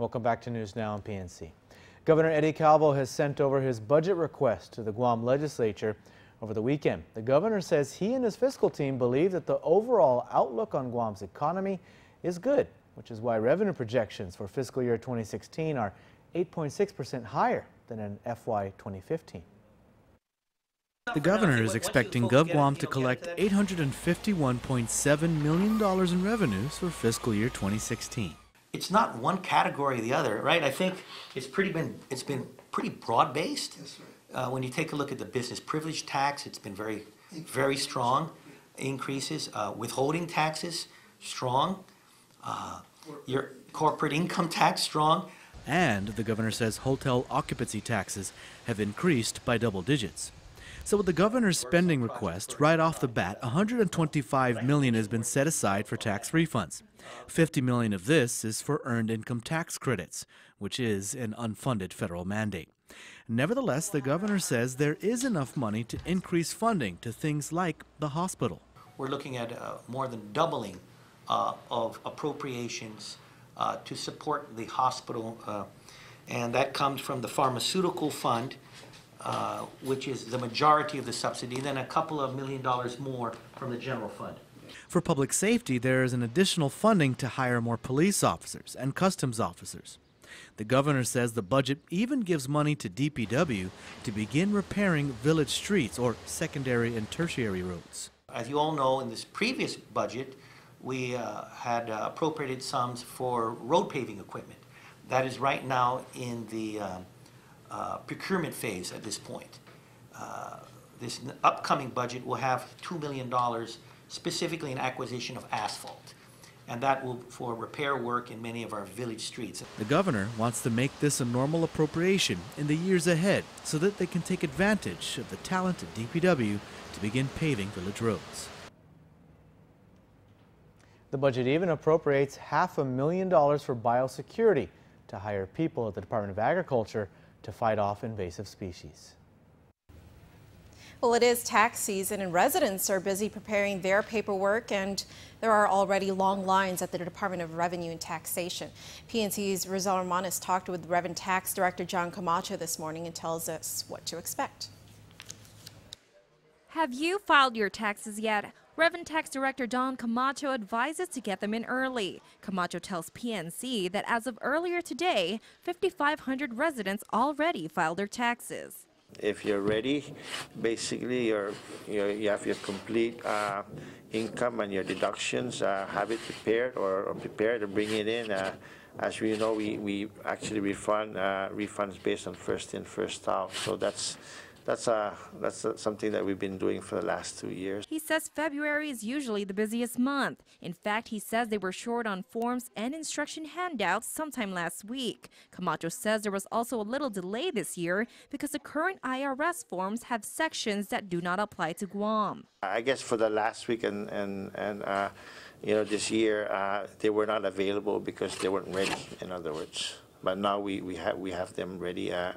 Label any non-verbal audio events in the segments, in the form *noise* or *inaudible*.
Welcome back to News Now on PNC. Governor Eddie Calvo has sent over his budget request to the Guam legislature over the weekend. The governor says he and his fiscal team believe that the overall outlook on Guam's economy is good, which is why revenue projections for fiscal year 2016 are 8.6% higher than in FY 2015. The governor is expecting GovGuam to collect $851.7 million in revenues for fiscal year 2016. It's not one category or the other, right? I think it's pretty been it's been pretty broad based. Uh, when you take a look at the business privilege tax, it's been very very strong increases. Uh, withholding taxes strong. Uh, your corporate income tax strong. And the governor says hotel occupancy taxes have increased by double digits. So with the governor's spending request, right off the bat, 125 million has been set aside for tax refunds. 50 million of this is for earned income tax credits, which is an unfunded federal mandate. Nevertheless, the governor says there is enough money to increase funding to things like the hospital. We're looking at uh, more than doubling uh, of appropriations uh, to support the hospital, uh, and that comes from the pharmaceutical fund, uh, which is the majority of the subsidy, then a couple of million dollars more from the general fund. For public safety, there is an additional funding to hire more police officers and customs officers. The governor says the budget even gives money to DPW to begin repairing village streets or secondary and tertiary roads. As you all know, in this previous budget, we uh, had uh, appropriated sums for road paving equipment. That is right now in the uh, uh procurement phase at this point. Uh, this upcoming budget will have $2 million specifically in acquisition of asphalt. And that will for repair work in many of our village streets. The governor wants to make this a normal appropriation in the years ahead so that they can take advantage of the talent talented DPW to begin paving village roads. The budget even appropriates half a million dollars for biosecurity to hire people at the Department of Agriculture to fight off invasive species. Well, it is tax season and residents are busy preparing their paperwork and there are already long lines at the Department of Revenue and Taxation. PNC's Rizal Romanes talked with Revenue Tax Director John Camacho this morning and tells us what to expect. Have you filed your taxes yet? Revenue Tax Director John Camacho advises to get them in early. Camacho tells PNC that as of earlier today, 5,500 residents already filed their taxes. If you're ready, basically you're, you're you have your complete uh, income and your deductions, uh, have it prepared or, or prepared to bring it in. Uh, as we know, we, we actually refund uh, refunds based on first in, first out. So that's that's uh, that's uh, something that we've been doing for the last two years. He says February is usually the busiest month. In fact, he says they were short on forms and instruction handouts sometime last week. Camacho says there was also a little delay this year because the current IRS forms have sections that do not apply to Guam. I guess for the last week and and and. Uh, you know, this year uh, they were not available because they weren't ready. In other words. But now we, we, have, we have them ready, uh,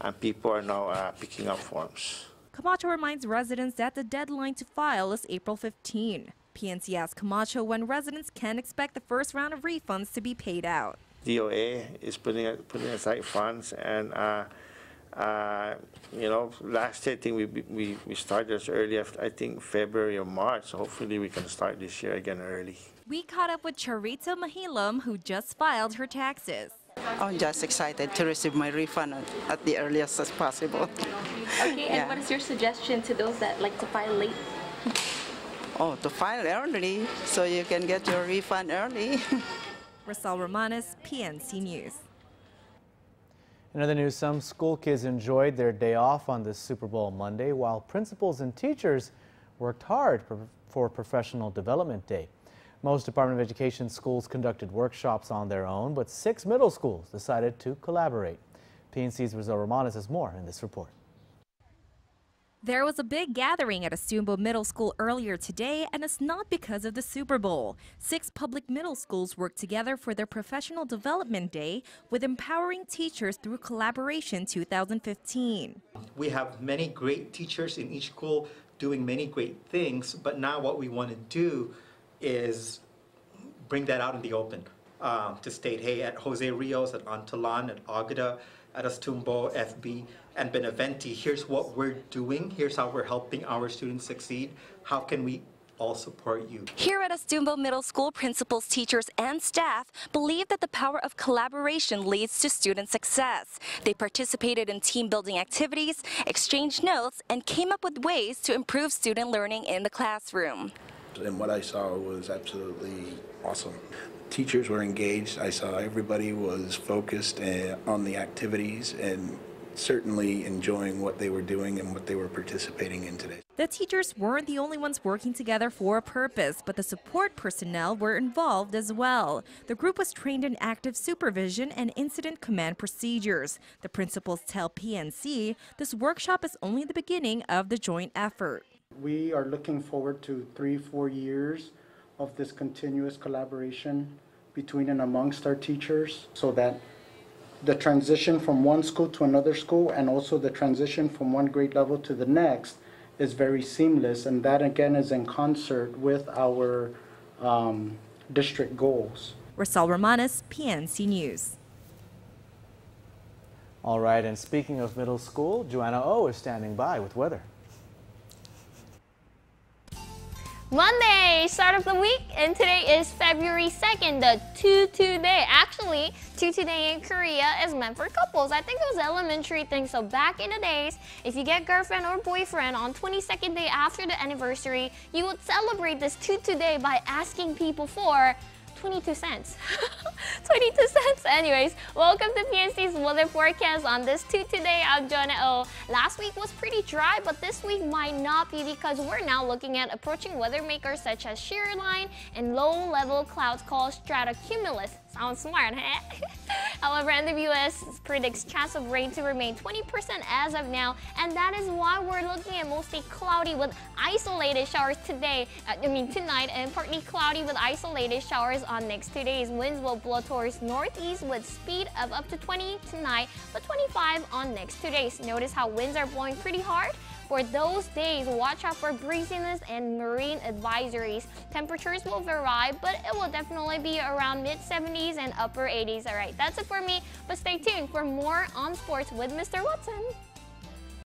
and people are now uh, picking up forms. Camacho reminds residents that the deadline to file is April 15. PNC asked Camacho when residents can expect the first round of refunds to be paid out. DOA is putting, putting aside funds and uh, uh, you know, last year I think we, we, we started as early as I think February or March. So hopefully we can start this year again early. We caught up with Charita Mahilam, who just filed her taxes. I'm just excited to receive my refund at the earliest as possible. Okay, and yeah. what is your suggestion to those that like to file late? Oh, to file early so you can get your refund early. *laughs* Rizal Romanes, PNC News. In other news, some school kids enjoyed their day off on this Super Bowl Monday, while principals and teachers worked hard for Professional Development Day. Most Department of Education schools conducted workshops on their own, but six middle schools decided to collaborate. PNC's Rizal Romanes has more in this report. There was a big gathering at Astumbo Middle School earlier today, and it's not because of the Super Bowl. Six public middle schools worked together for their Professional Development Day with Empowering Teachers Through Collaboration 2015. We have many great teachers in each school doing many great things, but now what we want to do is bring that out in the open. um, to state, hey, at Jose Rios, at Untalan, at Agda, at Astumbo, FB, and Benavente, here's what we're doing, here's how we're helping our students succeed. How can we all support you. Here at Astumbo Middle School, principals, teachers, and staff believe that the power of collaboration leads to student success. They participated in team building activities, exchanged notes, and came up with ways to improve student learning in the classroom. And what I saw was absolutely awesome. Teachers were engaged. I saw everybody was focused eh, on the activities and certainly enjoying what they were doing and what they were participating in today. The teachers weren't the only ones working together for a purpose, but the support personnel were involved as well. The group was trained in active supervision and incident command procedures. The principals tell PNC this workshop is only the beginning of the joint effort. We are looking forward to three, four years of this continuous collaboration between and amongst our teachers so that the transition from one school to another school and also the transition from one grade level to the next is very seamless and that again is in concert with our um, district goals. Rizal Romanes, PNC News. All right, and speaking of middle school, Joanna O is standing by with weather. Monday, start of the week, and today is February 2nd, the Tutu Day. Actually, Tutu Day in Korea is meant for couples. I think it was elementary thing. So back in the days, if you get girlfriend or boyfriend on 22nd day after the anniversary, you would celebrate this Tutu Day by asking people for 22 cents. *laughs* 22 cents. Anyways, welcome to PNC's weather forecast on this Tutu Day. I'm Jonah O. Last week was pretty dry, but this week might not be because we're now looking at approaching weather makers such as shear line and low-level clouds called stratocumulus. Sounds smart, huh? *laughs* However, NWS predicts chance of rain to remain 20% as of now, and that is why we're looking at mostly cloudy with isolated showers today, uh, I mean tonight, and partly cloudy with isolated showers on next two days. Winds will blow towards northeast with speed of up to 20 tonight, but 25 on next two days. Notice how winds are blowing pretty hard. For those days, watch out for breeziness and marine advisories. Temperatures will vary, but it will definitely be around mid 70s and upper 80s. All right, that's it for me, but stay tuned for more on sports with Mr. Watson.